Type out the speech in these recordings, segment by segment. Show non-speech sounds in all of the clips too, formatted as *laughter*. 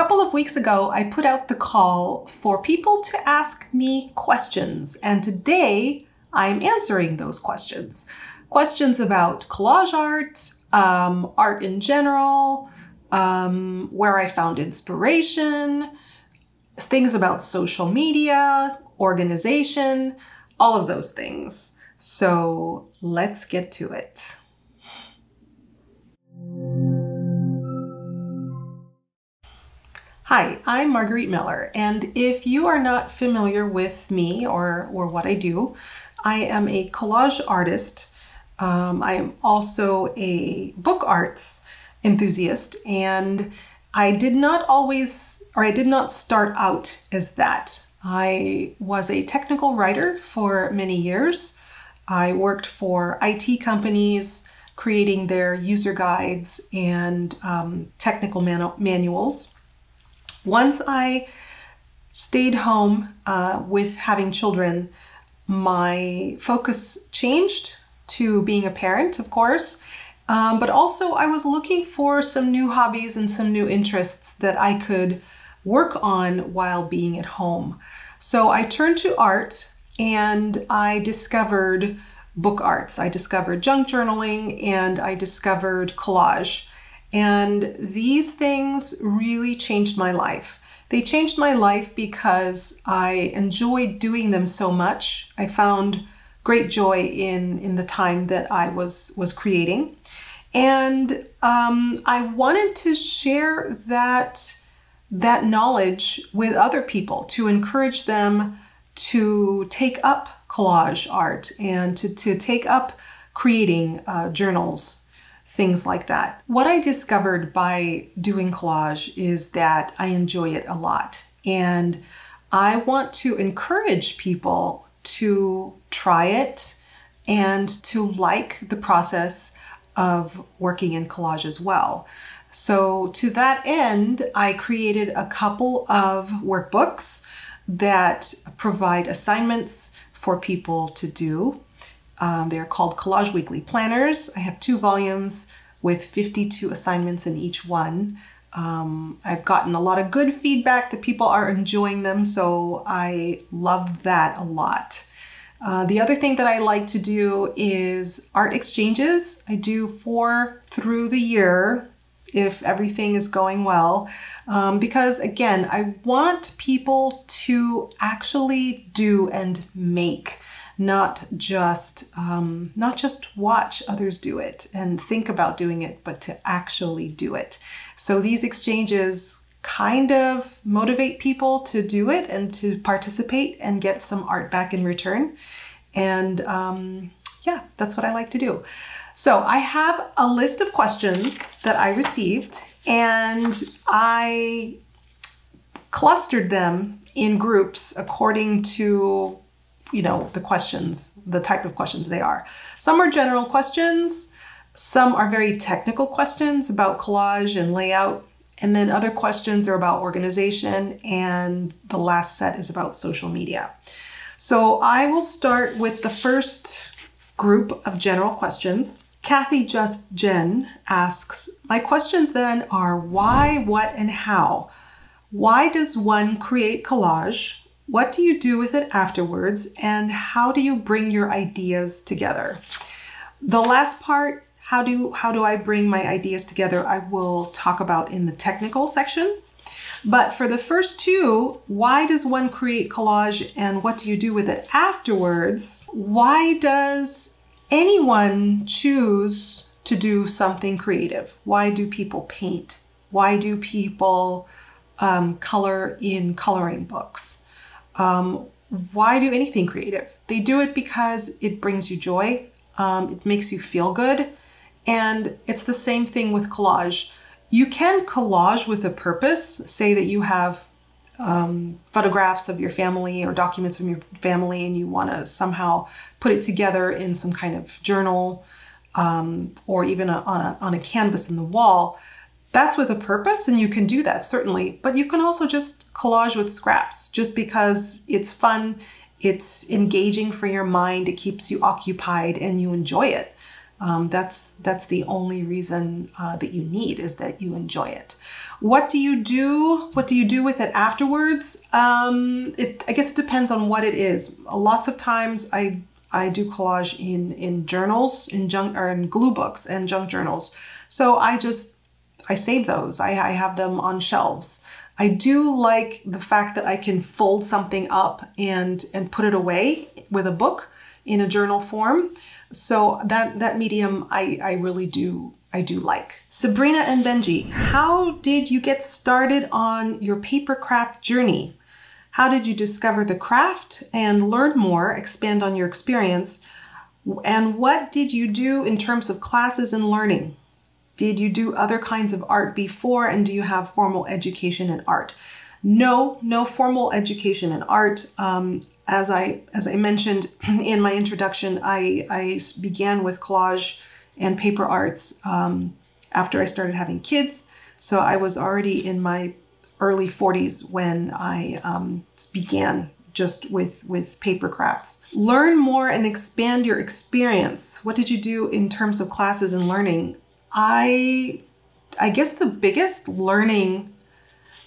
couple of weeks ago, I put out the call for people to ask me questions, and today I'm answering those questions. Questions about collage art, um, art in general, um, where I found inspiration, things about social media, organization, all of those things. So let's get to it. Hi, I'm Margarete Miller, and if you are not familiar with me or, or what I do, I am a collage artist. Um, I am also a book arts enthusiast, and I did not always, or I did not start out as that. I was a technical writer for many years. I worked for IT companies creating their user guides and um, technical manu- manuals. Once I stayed home uh, with having children, my focus changed to being a parent, of course, um, but also I was looking for some new hobbies and some new interests that I could work on while being at home. So I turned to art and I discovered book arts. I discovered junk journaling and I discovered collage. And these things really changed my life. They changed my life because I enjoyed doing them so much. I found great joy in, in the time that I was, was creating. And um, I wanted to share that, that knowledge with other people to encourage them to take up collage art and to, to take up creating uh, journals things like that. What I discovered by doing collage is that I enjoy it a lot. And I want to encourage people to try it and to like the process of working in collage as well. So, to that end, I created a couple of workbooks that provide assignments for people to do. Um, they're called Collage Weekly Planners. I have two volumes with 52 assignments in each one. Um, I've gotten a lot of good feedback that people are enjoying them, so I love that a lot. Uh, the other thing that I like to do is art exchanges. I do four through the year if everything is going well. Um, because again, I want people to actually do and make not just um, not just watch others do it and think about doing it, but to actually do it. So these exchanges kind of motivate people to do it and to participate and get some art back in return. And um, yeah, that's what I like to do. So I have a list of questions that I received, and I clustered them in groups according to you know, the questions, the type of questions they are. Some are general questions, some are very technical questions about collage and layout, and then other questions are about organization, and the last set is about social media. So I will start with the first group of general questions. Kathy Just Jen asks, My questions then are why, what, and how. Why does one create collage? What do you do with it afterwards? And how do you bring your ideas together? The last part, how do, how do I bring my ideas together, I will talk about in the technical section. But for the first two, why does one create collage and what do you do with it afterwards? Why does anyone choose to do something creative? Why do people paint? Why do people um, color in coloring books? Um, why do anything creative? They do it because it brings you joy, um, it makes you feel good, and it's the same thing with collage. You can collage with a purpose, say that you have um, photographs of your family or documents from your family and you want to somehow put it together in some kind of journal um, or even a, on, a, on a canvas in the wall that's with a purpose and you can do that certainly but you can also just collage with scraps just because it's fun it's engaging for your mind it keeps you occupied and you enjoy it um, that's that's the only reason uh, that you need is that you enjoy it What do you do? What do you do with it afterwards? Um, it, I guess it depends on what it is. Lots of times I I do collage in in journals, in junk or in glue books and junk journals. So I just I save those. I, I have them on shelves. I do like the fact that I can fold something up and and put it away with a book in a journal form. So that that medium I, I really do I do like. Sabrina and Benji, how did you get started on your paper craft journey? How did you discover the craft and learn more, expand on your experience? And what did you do in terms of classes and learning? Did you do other kinds of art before and do you have formal education in art? No, no formal education in art. Um, as I as I mentioned *clears throat* in my introduction, I, I began with collage and paper arts um, after I started having kids. So I was already in my early 40s when I um, began just with with paper crafts. Learn more and expand your experience. What did you do in terms of classes and learning? I I guess the biggest learning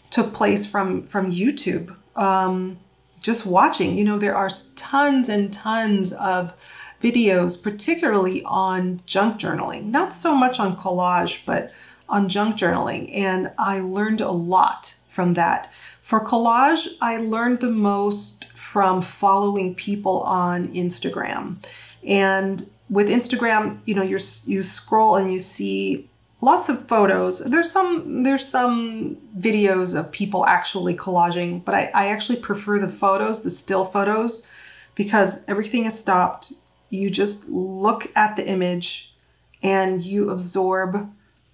took place from from YouTube. Um, just watching, you know, there are tons and tons of videos, particularly on junk journaling. Not so much on collage, but on junk journaling, and I learned a lot from that. For collage, I learned the most from following people on Instagram. And with Instagram, you know, you you scroll and you see lots of photos. There's some there's some videos of people actually collaging, but I, I actually prefer the photos, the still photos, because everything is stopped. You just look at the image and you absorb,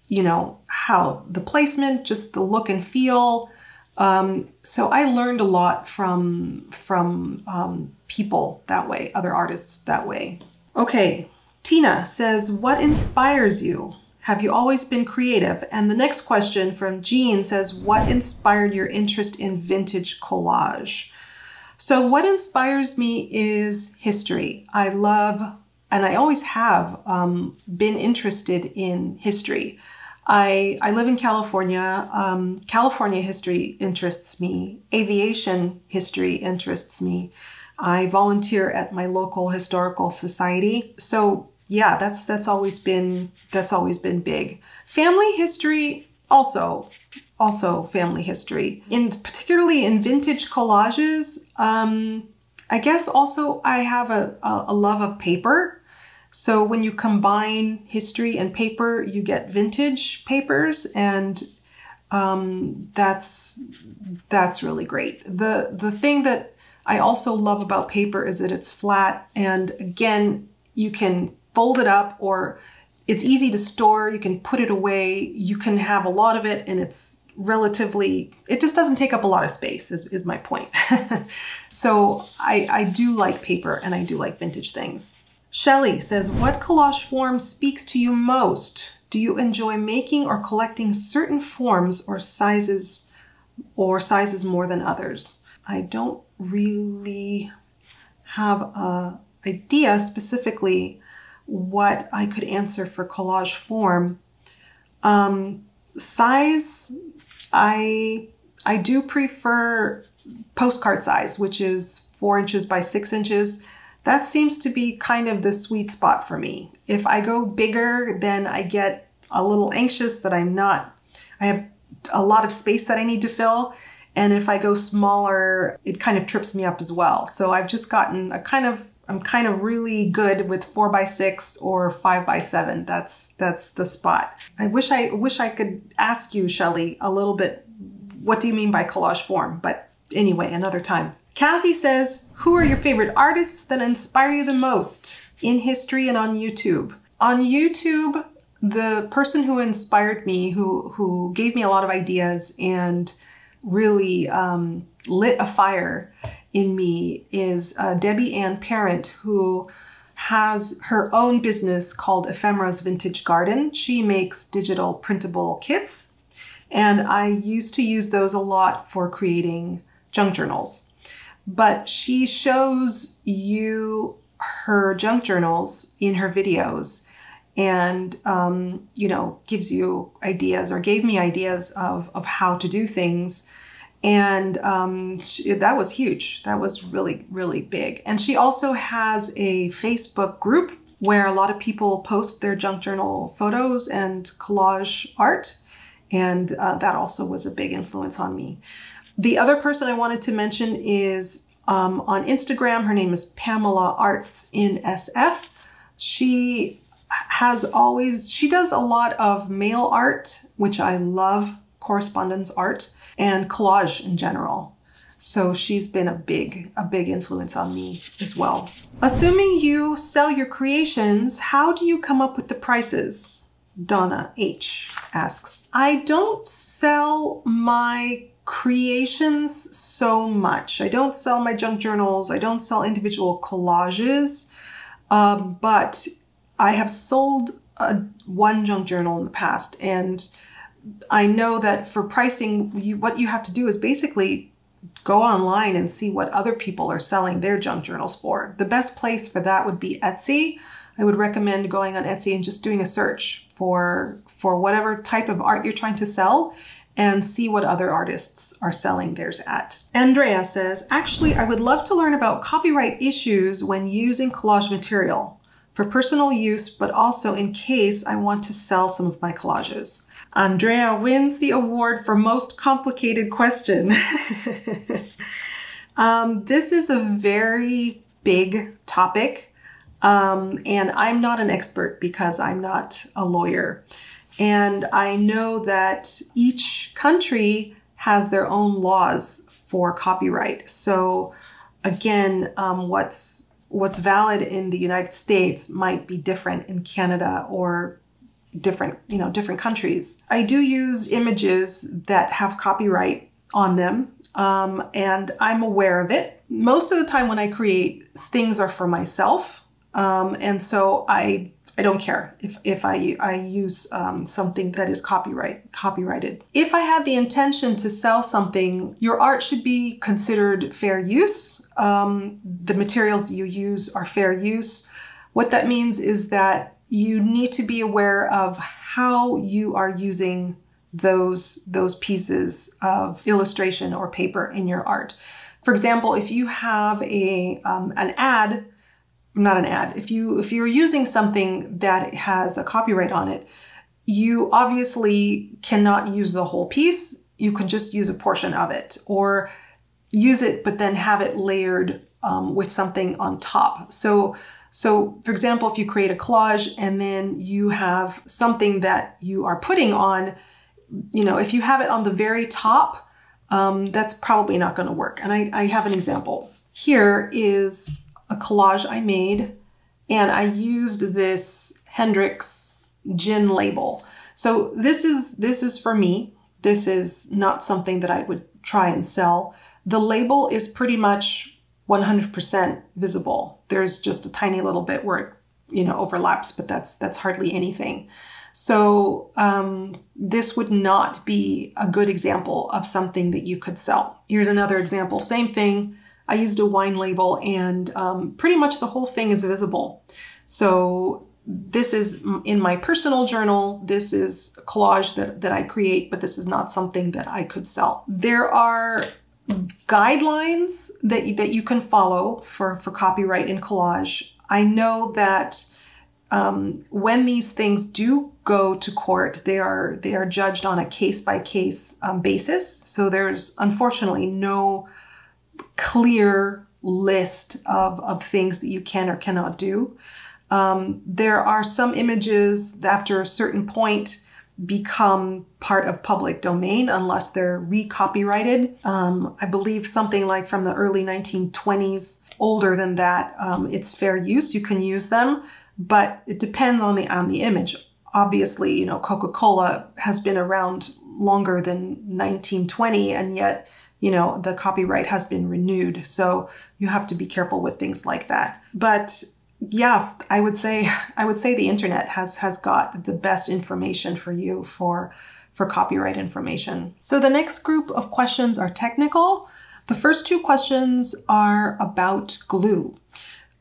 you know, how the placement, just the look and feel. Um, so I learned a lot from from um, people that way, other artists that way. Okay, Tina says, What inspires you? Have you always been creative? And the next question from Jean says, What inspired your interest in vintage collage? So, what inspires me is history. I love, and I always have um, been interested in history. I, I live in California. Um, California history interests me, aviation history interests me. I volunteer at my local historical society. So yeah, that's that's always been that's always been big. Family history also also family history. and particularly in vintage collages, um, I guess also I have a, a, a love of paper. So when you combine history and paper, you get vintage papers and um, that's that's really great. The the thing that I also love about paper is that it's flat and again, you can fold it up or it's easy to store. You can put it away. You can have a lot of it and it's relatively, it just doesn't take up a lot of space is, is my point. *laughs* so I, I do like paper and I do like vintage things. Shelly says, what collage form speaks to you most? Do you enjoy making or collecting certain forms or sizes or sizes more than others? I don't really have a idea specifically what I could answer for collage form. Um, size, I I do prefer postcard size, which is four inches by six inches. That seems to be kind of the sweet spot for me. If I go bigger, then I get a little anxious that I'm not, I have a lot of space that I need to fill. And if I go smaller, it kind of trips me up as well. So I've just gotten a kind of I'm kind of really good with four by six or five by seven. That's that's the spot. I wish I wish I could ask you, Shelly, a little bit. What do you mean by collage form? But anyway, another time. Kathy says, "Who are your favorite artists that inspire you the most in history and on YouTube?" On YouTube, the person who inspired me, who who gave me a lot of ideas and really um, lit a fire in me is uh, Debbie Ann Parent, who has her own business called Ephemera's Vintage Garden. She makes digital printable kits, and I used to use those a lot for creating junk journals. But she shows you her junk journals in her videos and um, you know gives you ideas or gave me ideas of of how to do things. And um, she, that was huge. That was really really big. And she also has a facebook group where a lot of people post their junk journal photos and collage art. And uh, that also was a big influence on me. The other person i wanted to mention is um, on instagram her name is pamela arts in sf she has always she does a lot of mail art which i love correspondence art and collage in general. So she's been a big a big influence on me as well. Assuming you sell your creations how do you come up with the prices? Donna h asks. I don't sell my creations so much. I don't sell my junk journals. I don't sell individual collages. Uh, but I have sold a, one junk journal in the past, and I know that for pricing, you, what you have to do is basically go online and see what other people are selling their junk journals for. The best place for that would be Etsy. I would recommend going on Etsy and just doing a search for for whatever type of art you're trying to sell and see what other artists are selling theirs at. Andrea says, actually, I would love to learn about copyright issues when using collage material for personal use, but also in case I want to sell some of my collages. Andrea wins the award for most complicated question. *laughs* um, this is a very big topic, um, and I'm not an expert because I'm not a lawyer. And I know that each country has their own laws for copyright. So, again, um, what's what's valid in the United States might be different in Canada or different, you know, different countries. I do use images that have copyright on them, um, and I'm aware of it. Most of the time, when I create, things are for myself, um, and so I I don't care if, if I, I use um, something that is copyright copyrighted. If I had the intention to sell something, your art should be considered fair use um, the materials you use are fair use. What that means is that you need to be aware of how you are using those those pieces of illustration or paper in your art. For example, if you have a um, an ad, not an ad, if you if you're using something that has a copyright on it, you obviously cannot use the whole piece. You can just use a portion of it, or use it, but then have it layered um, with something on top. So, so for example, if you create a collage and then you have something that you are putting on, you know, if you have it on the very top, um, that's probably not going to work. And I, I have an example. Here is a collage I made, and I used this Hendrick's gin label. So this is this is for me. This is not something that I would try and sell. The label is pretty much 100% visible. There's just a tiny little bit where it, you know, overlaps, but that's that's hardly anything. So um, this would not be a good example of something that you could sell. Here's another example. Same thing. I used a wine label, and um, pretty much the whole thing is visible. So this is in my personal journal. This is a collage that, that I create, but this is not something that I could sell. There are guidelines that, that you can follow for, for copyright in collage. I know that um, when these things do go to court, they are they are judged on a case by case basis. So there's unfortunately no clear list of, of things that you can or cannot do. Um, there are some images that after a certain point become part of public domain unless they're recopyrighted. Um, I believe something like from the early 1920s, older than that, um, it's fair use. You can use them, but it depends on the on the image. Obviously, you know, Coca-Cola has been around longer than 1920, and yet you know the copyright has been renewed. So you have to be careful with things like that. But yeah, I would say I would say the internet has has got the best information for you for for copyright information. So the next group of questions are technical. The first two questions are about glue.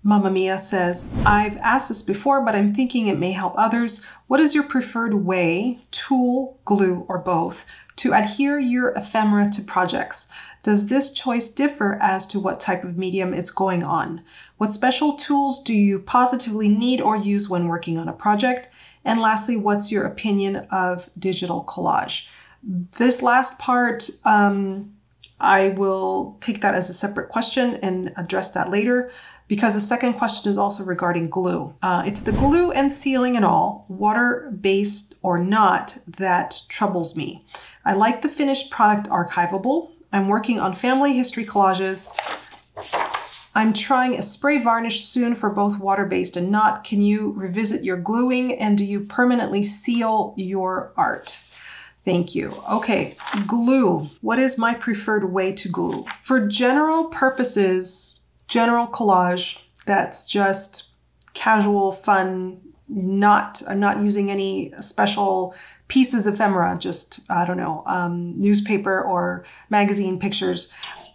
Mamma Mia says, I've asked this before, but I'm thinking it may help others. What is your preferred way, tool, glue, or both, to adhere your ephemera to projects? Does this choice differ as to what type of medium it's going on? What special tools do you positively need or use when working on a project? And lastly, what's your opinion of digital collage? This last part, um, I will take that as a separate question and address that later because the second question is also regarding glue. Uh, it's the glue and sealing and all, water-based or not, that troubles me. I like the finished product archivable. I'm working on family history collages. I'm trying a spray varnish soon for both water-based and not. Can you revisit your gluing and do you permanently seal your art? Thank you. Okay, glue. What is my preferred way to glue? For general purposes, general collage, that's just casual, fun, not, I'm not using any special pieces ephemera, just, I don't know, um, newspaper or magazine pictures.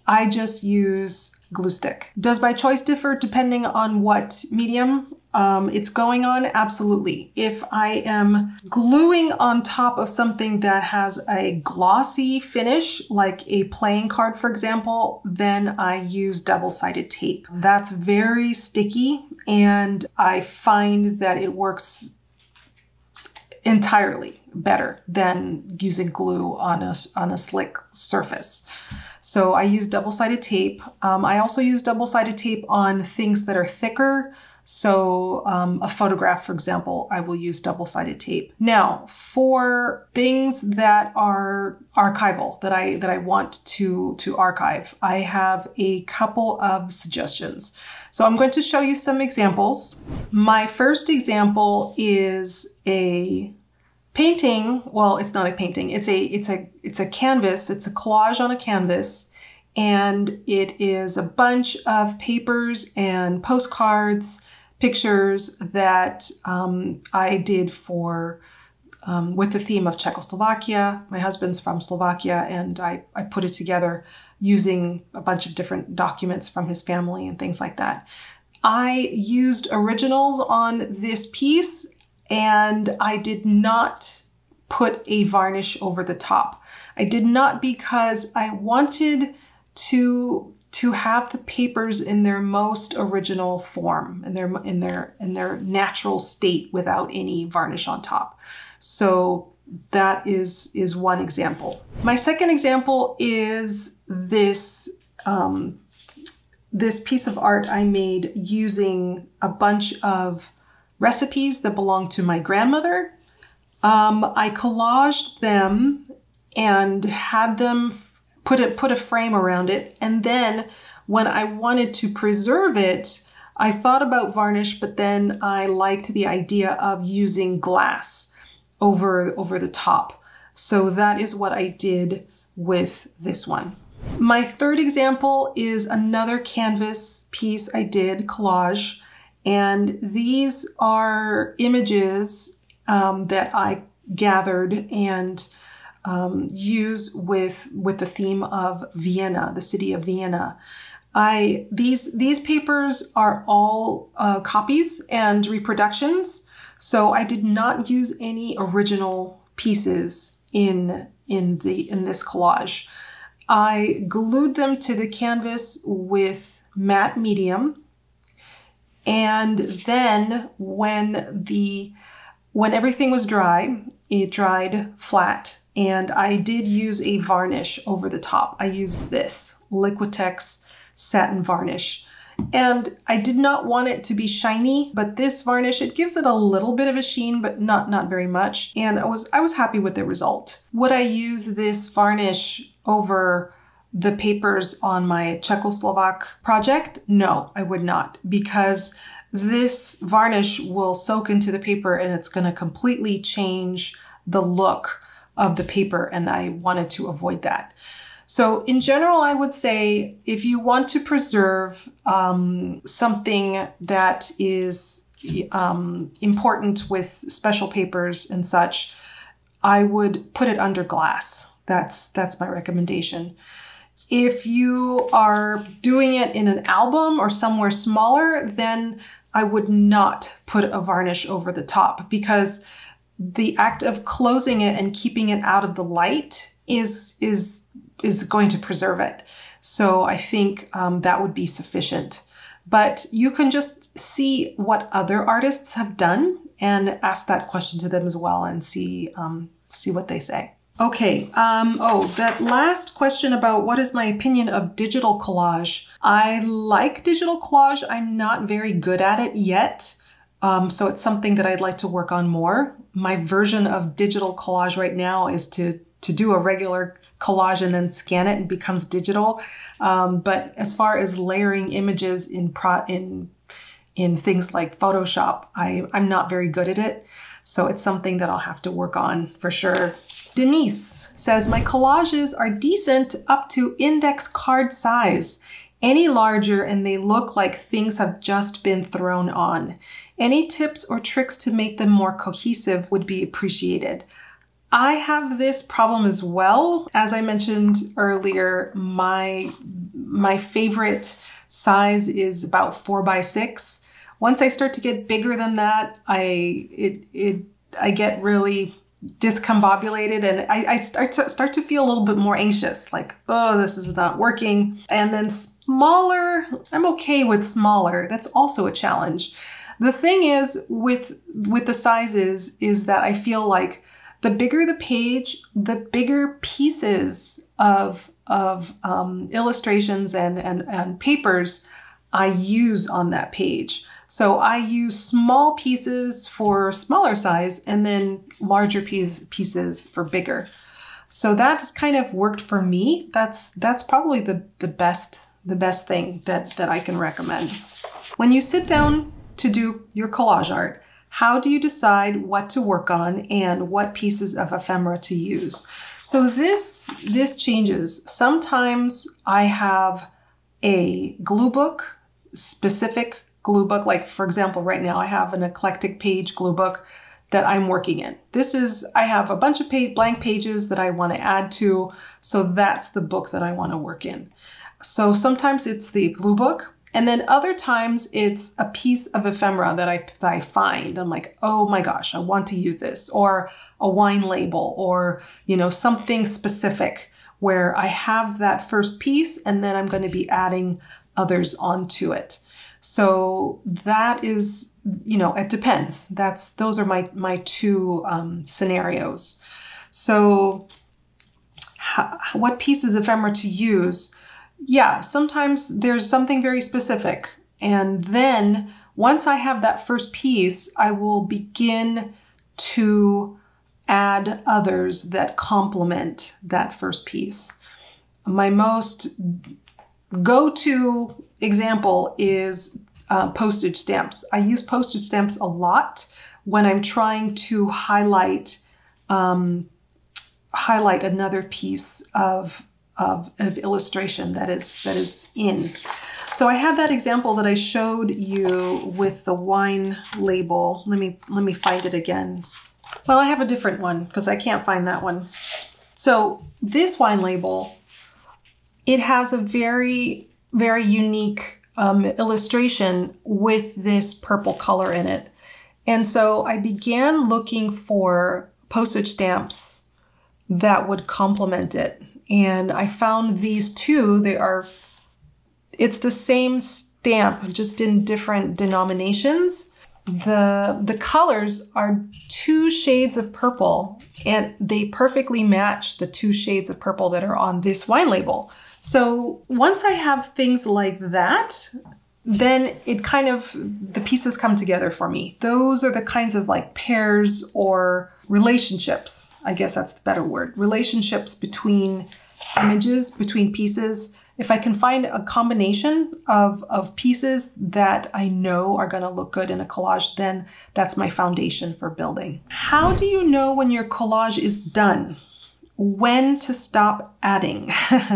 I just use glue stick. Does my choice differ depending on what medium um, it's going on? Absolutely. If I am gluing on top of something that has a glossy finish, like a playing card, for example, then I use double-sided tape. That's very sticky and I find that it works entirely better than using glue on a, on a slick surface. So I use double-sided tape. Um, I also use double-sided tape on things that are thicker, so um, a photograph, for example, I will use double-sided tape. Now, for things that are archival, that I that I want to to archive, I have a couple of suggestions. So I'm going to show you some examples. My first example is a painting. Well, it's not a painting. It's a it's a it's a canvas. It's a collage on a canvas and it is a bunch of papers and postcards pictures that um, I did for um, with the theme of Czechoslovakia. My husband's from Slovakia, and I, I put it together using a bunch of different documents from his family and things like that. I used originals on this piece, and I did not put a varnish over the top. I did not because I wanted to to have the papers in their most original form, in their in their in their natural state without any varnish on top. So that is is one example. My second example is this um, this piece of art I made using a bunch of recipes that belong to my grandmother. Um, I collaged them and had them put a, put a frame around it. And then when I wanted to preserve it, I thought about varnish, but then I liked the idea of using glass over, over the top. So that is what I did with this one. My third example is another canvas piece I did, collage, and these are images um, that I gathered and um, used with with the theme of Vienna, the city of Vienna. I these these papers are all uh, copies and reproductions, so I did not use any original pieces in in the in this collage. I glued them to the canvas with matte medium, and then when the when everything was dry, it dried flat and I did use a varnish over the top. I used this Liquitex satin varnish. And I did not want it to be shiny, but this varnish, it gives it a little bit of a sheen, but not, not very much. And I was, I was happy with the result. Would I use this varnish over the papers on my Czechoslovak project? No, I would not, because this varnish will soak into the paper and it's gonna completely change the look of the paper and I wanted to avoid that. So in general, I would say if you want to preserve um, something that is um, important with special papers and such, I would put it under glass. That's, that's my recommendation. If you are doing it in an album or somewhere smaller, then I would not put a varnish over the top because the act of closing it and keeping it out of the light is is is going to preserve it. So I think um, that would be sufficient. But you can just see what other artists have done and ask that question to them as well and see um, see what they say. Okay. Um, oh, that last question about what is my opinion of digital collage. I like digital collage. I'm not very good at it yet. Um, so it's something that I'd like to work on more. My version of digital collage right now is to to do a regular collage and then scan it and becomes digital. Um, but as far as layering images in pro in in things like Photoshop, I, I'm not very good at it. So it's something that I'll have to work on for sure. Denise says, My collages are decent up to index card size. Any larger and they look like things have just been thrown on. Any tips or tricks to make them more cohesive would be appreciated. I have this problem as well. As I mentioned earlier, my my favorite size is about four by six. Once I start to get bigger than that, I it it I get really discombobulated and I, I start to start to feel a little bit more anxious like oh this is not working. And then smaller i'm okay with smaller. That's also a challenge. The thing is with with the sizes is that i feel like the bigger the page the bigger pieces of of um, illustrations and, and and papers i use on that page so I use small pieces for smaller size and then larger piece, pieces for bigger. So that has kind of worked for me. That's that's probably the, the best the best thing that, that I can recommend. When you sit down to do your collage art, how do you decide what to work on and what pieces of ephemera to use? So this this changes. Sometimes I have a glue book specific glue book. Like for example, right now I have an eclectic page glue book that I'm working in. This is, I have a bunch of blank pages that I want to add to. So that's the book that I want to work in. So sometimes it's the glue book. And then other times it's a piece of ephemera that I, that I find. I'm like, oh my gosh, I want to use this or a wine label or, you know, something specific where I have that first piece and then I'm going to be adding others onto it. So that is, you know, it depends. That's those are my my two um, scenarios. So, how, what pieces of ephemera to use? Yeah, sometimes there's something very specific, and then once I have that first piece, I will begin to add others that complement that first piece. My most go to example is uh, postage stamps. I use postage stamps a lot when I'm trying to highlight um, highlight another piece of, of, of illustration that is that is in. So I have that example that I showed you with the wine label. Let me let me find it again. Well, I have a different one because I can't find that one. So this wine label, it has a very very unique um, illustration with this purple color in it. And so I began looking for postage stamps that would complement it. And I found these two. They are, it's the same stamp, just in different denominations. The, the colors are two shades of purple and they perfectly match the two shades of purple that are on this wine label. So once I have things like that, then it kind of, the pieces come together for me. Those are the kinds of like pairs or relationships. I guess that's the better word. Relationships between images, between pieces. If I can find a combination of, of pieces that I know are going to look good in a collage, then that's my foundation for building. How do you know when your collage is done? When to stop adding?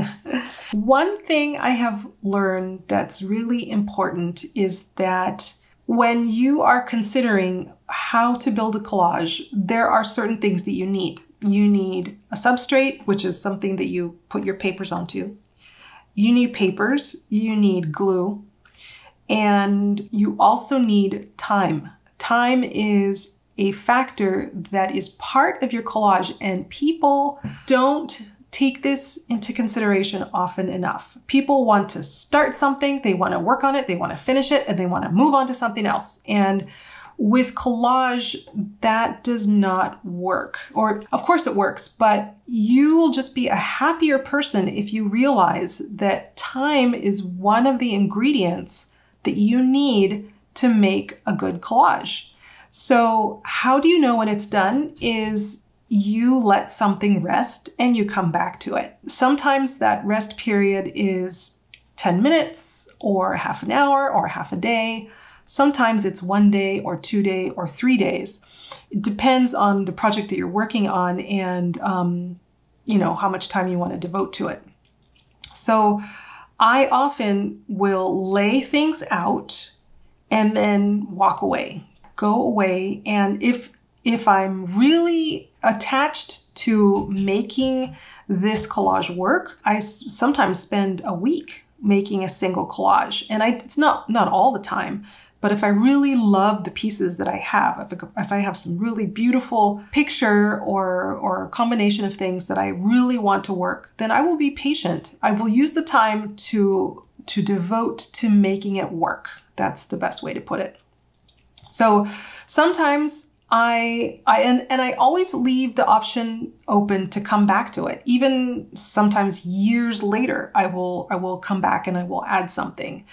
*laughs* One thing I have learned that's really important is that when you are considering how to build a collage, there are certain things that you need. You need a substrate, which is something that you put your papers onto. You need papers, you need glue, and you also need time. Time is a factor that is part of your collage, and people don't take this into consideration often enough. People want to start something, they want to work on it, they want to finish it, and they want to move on to something else. And with collage, that does not work. Or, of course, it works, but you will just be a happier person if you realize that time is one of the ingredients that you need to make a good collage. So, how do you know when it's done? Is you let something rest and you come back to it. Sometimes that rest period is 10 minutes or half an hour or half a day. Sometimes it's one day or two day or three days. It depends on the project that you're working on and um, you know how much time you want to devote to it. So I often will lay things out and then walk away, go away, and if if I'm really attached to making this collage work, I sometimes spend a week making a single collage, and I, it's not not all the time, but if I really love the pieces that I have, if I have some really beautiful picture or, or a combination of things that I really want to work, then I will be patient. I will use the time to, to devote to making it work. That's the best way to put it. So sometimes I, I and, and I always leave the option open to come back to it. Even sometimes years later, I will I will come back and I will add something.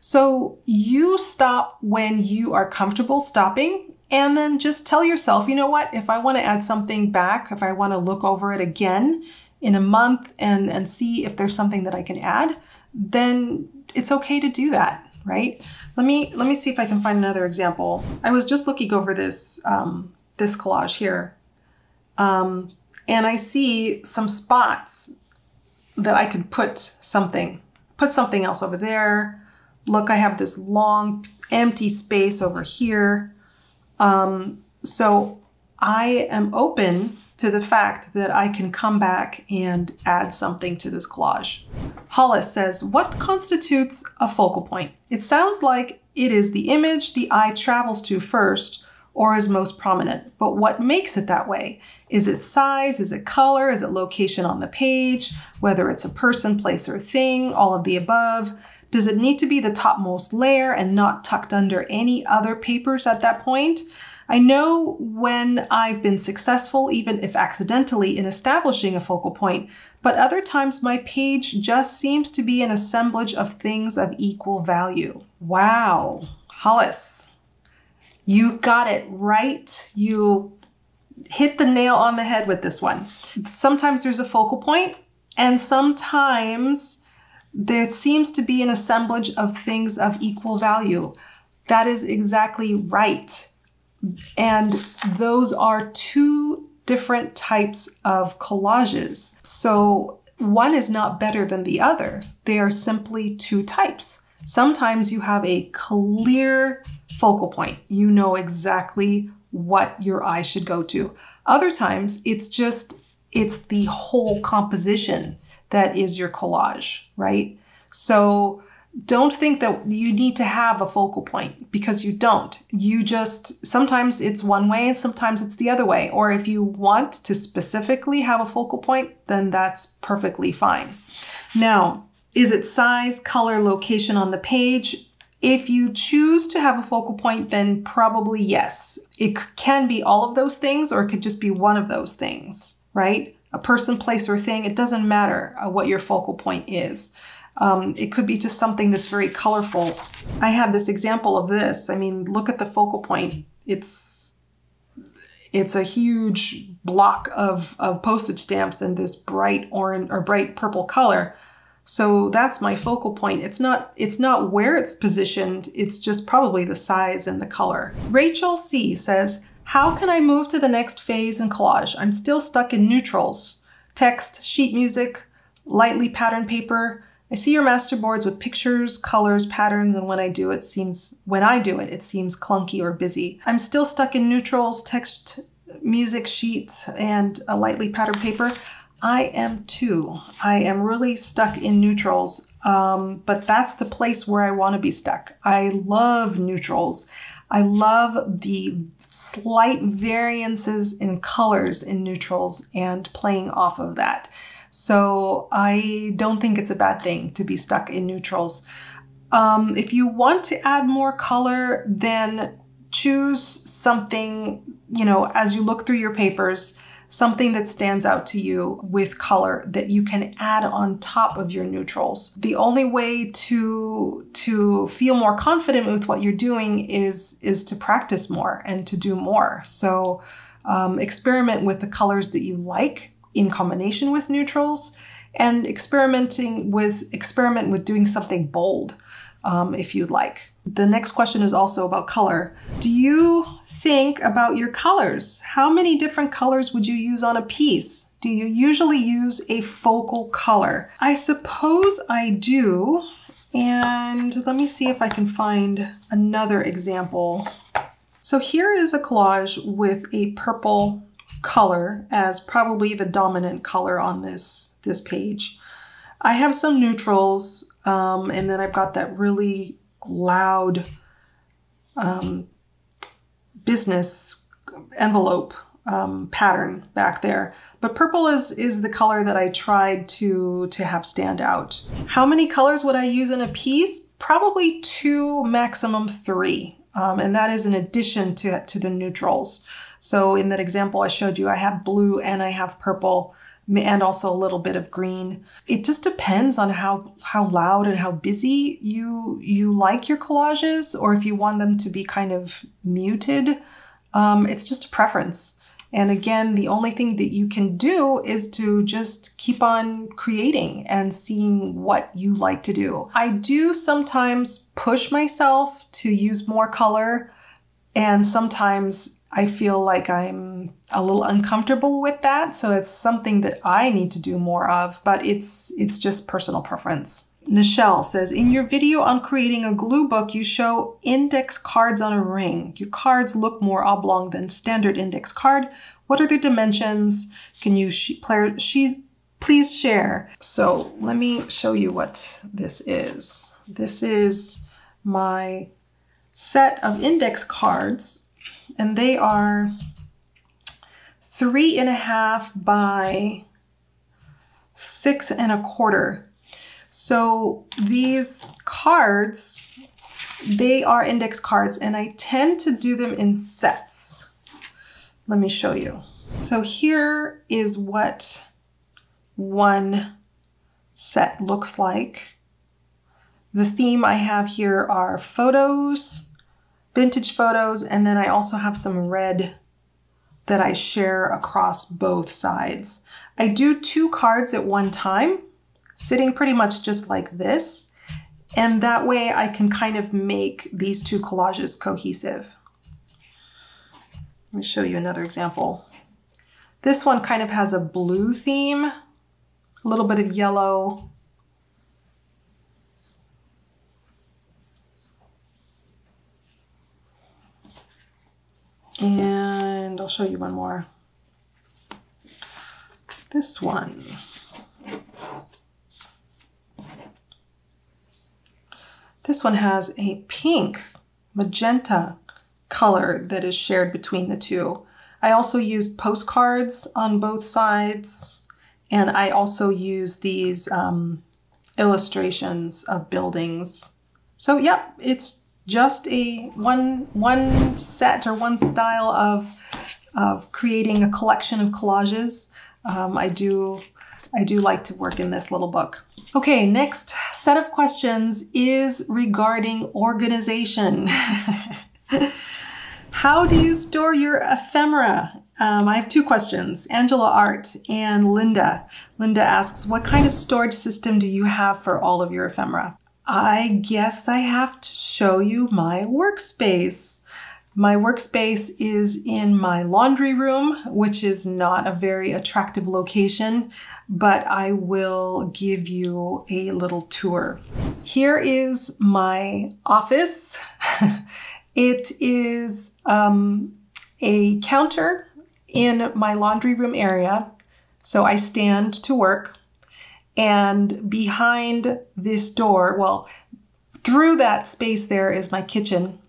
So you stop when you are comfortable stopping and then just tell yourself, you know what, if I want to add something back, if I want to look over it again in a month and, and see if there's something that I can add, then it's okay to do that, right? Let me let me see if I can find another example. I was just looking over this um, this collage here, um, and I see some spots that I could put something, put something else over there, look, I have this long empty space over here. Um, so I am open to the fact that I can come back and add something to this collage. Hollis says, what constitutes a focal point? It sounds like it is the image the eye travels to first or is most prominent. But what makes it that way? Is it size? Is it color? Is it location on the page? Whether it's a person, place, or thing, all of the above. Does it need to be the topmost layer and not tucked under any other papers at that point? I know when I've been successful, even if accidentally, in establishing a focal point, but other times my page just seems to be an assemblage of things of equal value. Wow, Hollis, you got it right. You hit the nail on the head with this one. Sometimes there's a focal point, and sometimes there seems to be an assemblage of things of equal value. That is exactly right. And those are two different types of collages. So one is not better than the other. They are simply two types. Sometimes you have a clear focal point. You know exactly what your eye should go to. Other times it's just, it's the whole composition that is your collage, right? So don't think that you need to have a focal point because you don't. You just, sometimes it's one way and sometimes it's the other way. Or if you want to specifically have a focal point, then that's perfectly fine. Now, is it size, color, location on the page? If you choose to have a focal point, then probably yes. It can be all of those things or it could just be one of those things, right? A person, place, or thing, it doesn't matter uh, what your focal point is. Um, it could be just something that's very colorful. I have this example of this. I mean, look at the focal point. It's it's a huge block of, of postage stamps in this bright orange or bright purple color. So that's my focal point. It's not it's not where it's positioned, it's just probably the size and the color. Rachel C says, how can I move to the next phase in collage? I'm still stuck in neutrals. Text, sheet music, lightly patterned paper. I see your masterboards with pictures, colors, patterns, and when I do it seems when I do it, it seems clunky or busy. I'm still stuck in neutrals, text, music sheets, and a lightly patterned paper. I am too. I am really stuck in neutrals, um, but that's the place where I want to be stuck. I love neutrals. I love the slight variances in colors in neutrals and playing off of that. So I don't think it's a bad thing to be stuck in neutrals. Um, if you want to add more color, then choose something, you know, as you look through your papers, something that stands out to you with color that you can add on top of your neutrals. The only way to to feel more confident with what you're doing is is to practice more and to do more. So um, experiment with the colors that you like in combination with neutrals and experimenting with experiment with doing something bold um, if you'd like. The next question is also about color. Do you think about your colors? How many different colors would you use on a piece? Do you usually use a focal color? I suppose I do. And let me see if I can find another example. So here is a collage with a purple color as probably the dominant color on this, this page. I have some neutrals um, and then I've got that really loud um, business envelope um, pattern back there. But purple is, is the color that I tried to, to have stand out. How many colors would I use in a piece? Probably two, maximum three. Um, and that is in addition to, to the neutrals. So in that example I showed you, I have blue and I have purple and also a little bit of green. It just depends on how how loud and how busy you you like your collages, or if you want them to be kind of muted. Um, it's just a preference. And again, the only thing that you can do is to just keep on creating and seeing what you like to do. I do sometimes push myself to use more color, and sometimes I feel like I'm a little uncomfortable with that. So it's something that I need to do more of, but it's it's just personal preference. Nichelle says, in your video on creating a glue book, you show index cards on a ring. Your cards look more oblong than standard index card. What are the dimensions? Can you sh please share? So let me show you what this is. This is my set of index cards and they are three and a half by six and a quarter. So these cards, they are index cards and I tend to do them in sets. Let me show you. So here is what one set looks like. The theme I have here are photos, vintage photos, and then I also have some red that I share across both sides. I do two cards at one time, sitting pretty much just like this, and that way I can kind of make these two collages cohesive. Let me show you another example. This one kind of has a blue theme, a little bit of yellow, And I'll show you one more. This one. This one has a pink magenta color that is shared between the two. I also use postcards on both sides and I also use these um, illustrations of buildings. So yep, it's just a one one set or one style of of creating a collection of collages. Um, I do I do like to work in this little book. Okay, next set of questions is regarding organization. *laughs* How do you store your ephemera? Um, I have two questions, Angela Art and Linda. Linda asks, what kind of storage system do you have for all of your ephemera? I guess I have to show you my workspace. My workspace is in my laundry room, which is not a very attractive location, but I will give you a little tour. Here is my office. *laughs* it is um, a counter in my laundry room area So I stand to work and behind this door, well, through that space there is my kitchen,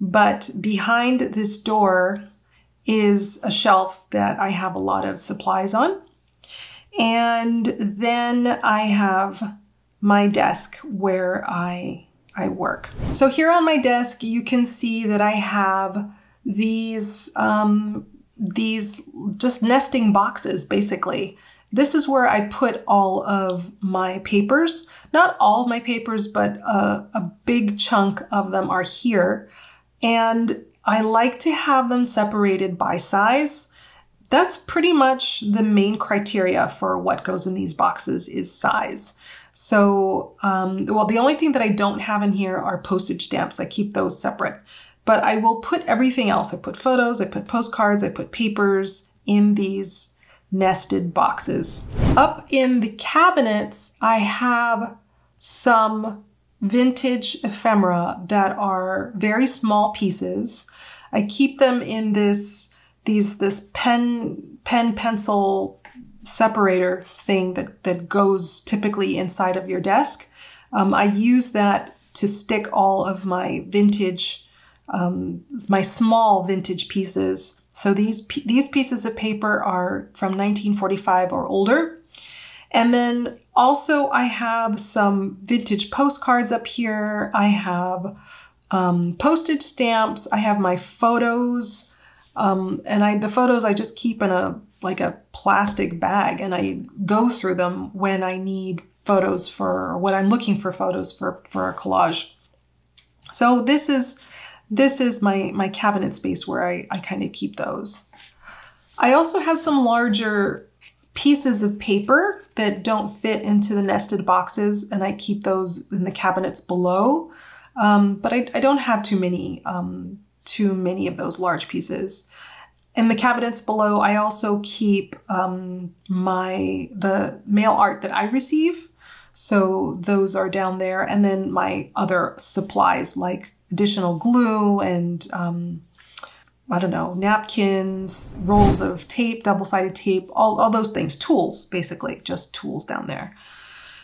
but behind this door is a shelf that I have a lot of supplies on. And then I have my desk where I I work. So here on my desk, you can see that I have these um, these just nesting boxes, basically. This is where I put all of my papers. Not all of my papers, but a, a big chunk of them are here. And I like to have them separated by size. That's pretty much the main criteria for what goes in these boxes is size. So, um, well, the only thing that I don't have in here are postage stamps. I keep those separate. But I will put everything else. I put photos, I put postcards, I put papers in these nested boxes. Up in the cabinets, I have some vintage ephemera that are very small pieces. I keep them in this these this pen pen pencil separator thing that that goes typically inside of your desk. Um, I use that to stick all of my vintage, um, my small vintage pieces. So these these pieces of paper are from 1945 or older. And then also I have some vintage postcards up here. I have um, postage stamps. I have my photos. Um, and I the photos I just keep in a like a plastic bag and I go through them when I need photos for when I'm looking for photos for for a collage. So this is this is my my cabinet space where I, I kind of keep those. I also have some larger pieces of paper that don't fit into the nested boxes and I keep those in the cabinets below. Um, but I, I, don't have too many, um, too many of those large pieces. In the cabinets below, I also keep um, my the mail art that I receive. So those are down there. And then my other supplies like additional glue and um, I don't know, napkins, rolls of tape, double-sided tape, all, all those things, tools, basically, just tools down there.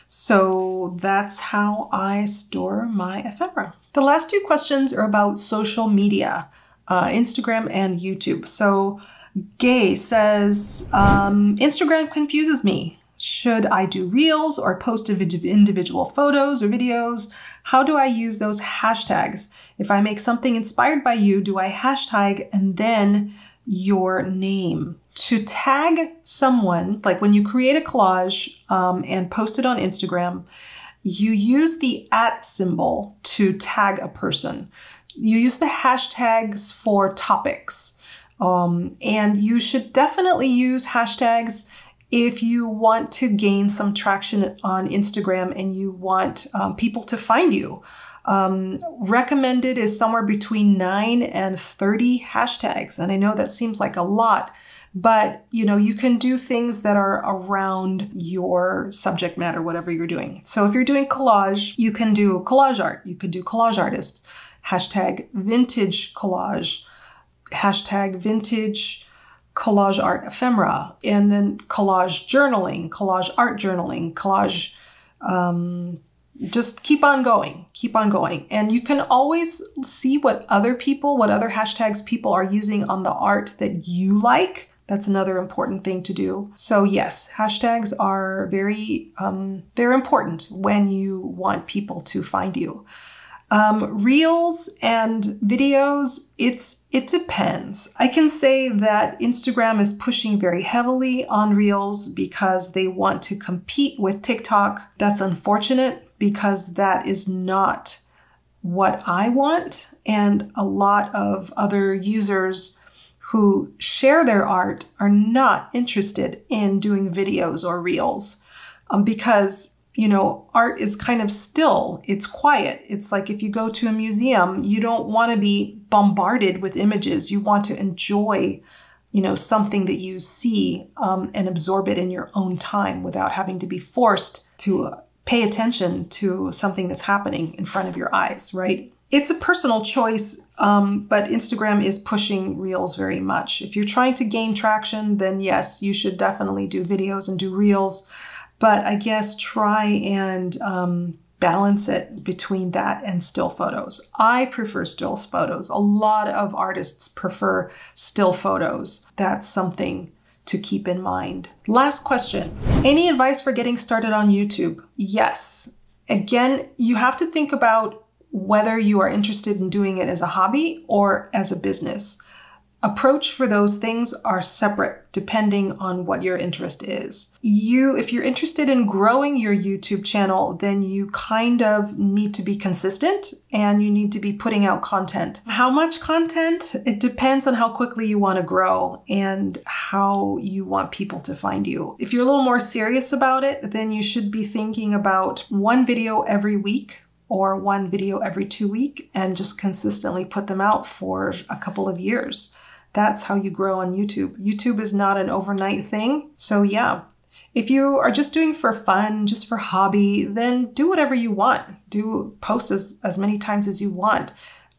So that's how I store my ephemera. The last two questions are about social media, uh, Instagram and YouTube. So Gay says, um, Instagram confuses me. Should I do reels or post individual photos or videos? How do I use those hashtags? If I make something inspired by you, do I hashtag and then your name? To tag someone, like when you create a collage um, and post it on Instagram, you use the at symbol to tag a person. You use the hashtags for topics. Um, and you should definitely use hashtags if you want to gain some traction on Instagram and you want um, people to find you. Um, recommended is somewhere between 9 and 30 hashtags. And I know that seems like a lot, but you know, you can do things that are around your subject matter, whatever you're doing. So if you're doing collage, you can do collage art, you could do collage artist, hashtag vintage collage, hashtag vintage collage art ephemera, and then collage journaling, collage art journaling, collage. Um, just keep on going, keep on going. And you can always see what other people, what other hashtags people are using on the art that you like. That's another important thing to do. So yes, hashtags are very, um, they're important when you want people to find you. Um, reels and videos, it's it depends. I can say that Instagram is pushing very heavily on Reels because they want to compete with TikTok. That's unfortunate because that is not what I want. And a lot of other users who share their art are not interested in doing videos or Reels um, because you know, art is kind of still, it's quiet. It's like if you go to a museum, you don't want to be bombarded with images. You want to enjoy, you know, something that you see um, and absorb it in your own time without having to be forced to uh, pay attention to something that's happening in front of your eyes, right? It's a personal choice Um, but Instagram is pushing Reels very much. If you're trying to gain traction, then yes, you should definitely do videos and do Reels. But I guess try and um, balance it between that and still photos. I prefer still photos. A lot of artists prefer still photos. That's something to keep in mind. Last question Any advice for getting started on YouTube? Yes. Again, you have to think about whether you are interested in doing it as a hobby or as a business approach for those things are separate depending on what your interest is. You if you're interested in growing your YouTube channel, then you kind of need to be consistent and you need to be putting out content. How much content? It depends on how quickly you want to grow and how you want people to find you. If you're a little more serious about it, then you should be thinking about one video every week or one video every two week and just consistently put them out for a couple of years. That's how you grow on YouTube. YouTube is not an overnight thing. So, yeah, if you are just doing for fun, just for hobby, then do whatever you want. Do post as, as many times as you want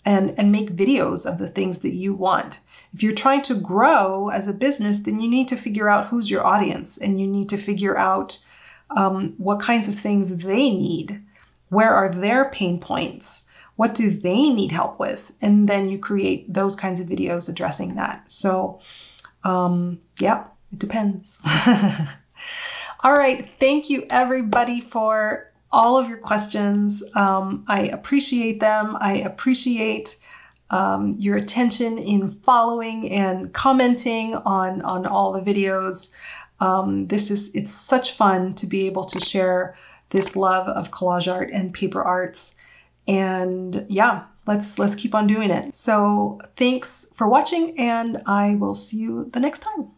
and, and make videos of the things that you want. If you're trying to grow as a business, then you need to figure out who's your audience and you need to figure out um, what kinds of things they need. Where are their pain points? What do they need help with? And then you create those kinds of videos addressing that. So, um, yeah, it depends. *laughs* all right. Thank you, everybody, for all of your questions. Um, I appreciate them. I appreciate um, your attention in following and commenting on, on all the videos. Um, this is, it's such fun to be able to share this love of collage art and paper arts. And yeah, let's let's keep on doing it. So thanks for watching and I will see you the next time.